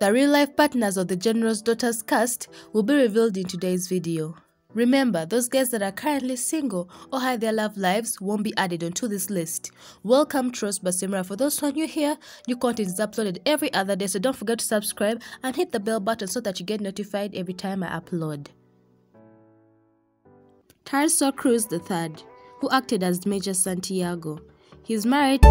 The real-life partners of the general's daughter's cast will be revealed in today's video. Remember, those guys that are currently single or have their love lives won't be added onto this list. Welcome Trust Basemera. For those who are new here, new content is uploaded every other day, so don't forget to subscribe and hit the bell button so that you get notified every time I upload. Tirso Cruz III, who acted as Major Santiago. He's married.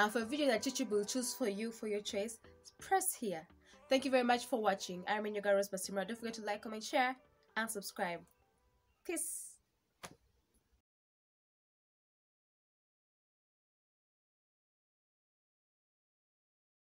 And for a video that YouTube will choose for you for your choice, press here. Thank you very much for watching. I'm Yoga Rose Basemera. Don't forget to like, comment, share, and subscribe. Peace.